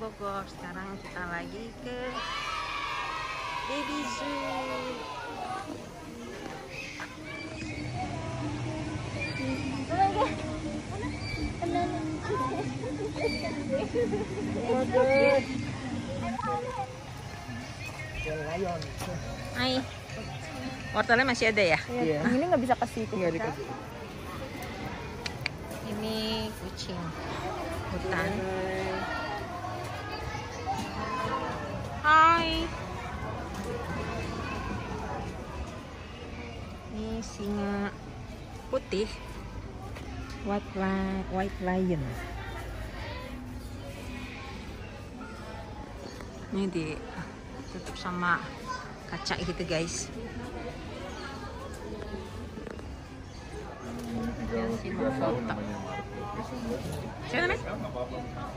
Bogor. Sekarang kita lagi ke Baby Zoo. Hai. Wortelnya masih ada ya? Iya. Ini nggak bisa. Nggak kita. dikasih. Ini kucing hutan. Putih. White li- white lion. Ini ditutup sama kaca gitu guys. Si. Siapa namanya?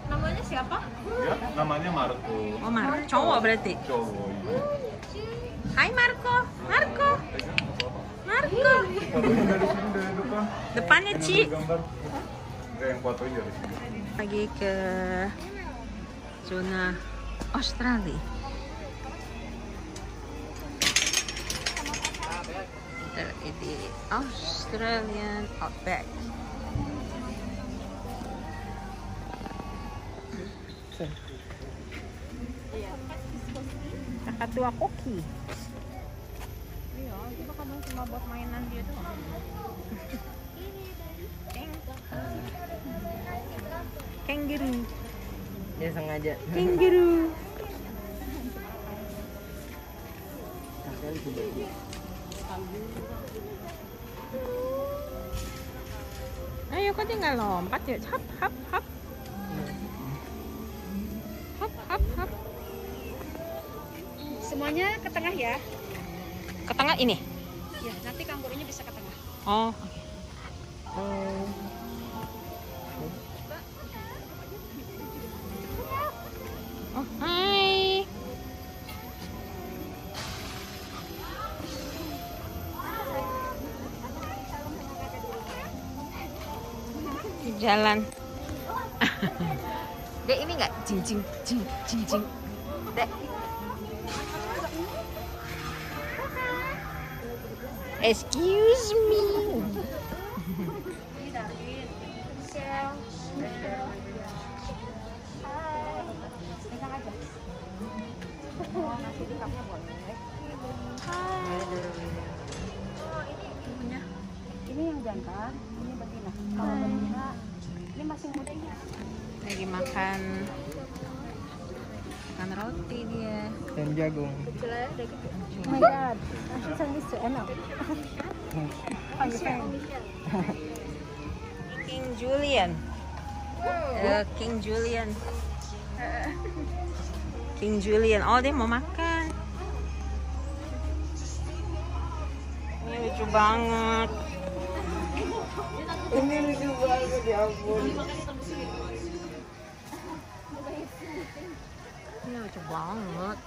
Namanya siapa? Ya, namanya Marco. Oh Marco, cowok berarti. Cowok. iya. Hai Marco, Marco, depan. Depannya Ci. yang dari sini. Lagi ke zona Australia. Kita di Australian Outback. Kakak tua koki. Itu kadang cuma buat mainan dia doang. Kangaroo. Ya sengaja. Kangaroo. Ayo kok tinggal lompat ya. Hap hap hap. Hap hap hap. Semuanya ke tengah ya. Ke tengah ini. Nanti kangurunya bisa ke tengah. Oh, oke. Oh, hai. Jalan. Dek ini enggak jing jing jing jing jing. Dek. Excuse me. Ini yang jantan, ini betina. Kalau betina, ini masih mudanya. Lagi makan makan roti dia. Dan jagung. Oh my god, enak. King Julian. Eh, King Julian. King Julian. Oh, dia mau makan. Ini lucu banget. Ini lucu banget ya ampun. Ini lucu banget.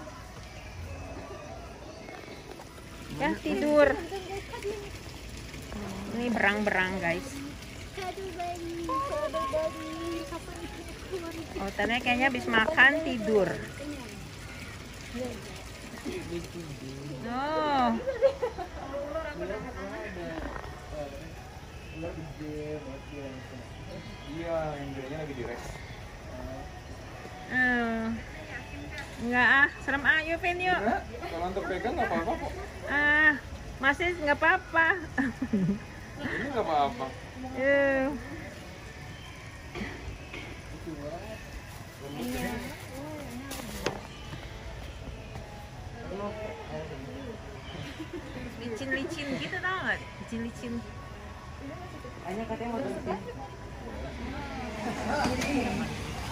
Ya, tidur. Ini berang-berang, guys. Oh, tadi kayaknya habis makan tidur. Oh, Iya, lagi di rest. Enggak ah, serem ah, yuk Vin yuk. Enggak, kalau untuk pegang nggak apa-apa kok. Ah, masih nggak apa-apa. Ini nggak apa-apa. Eh. Licin-licin gitu tau gak? Licin-licin. Hanya katanya mau terus.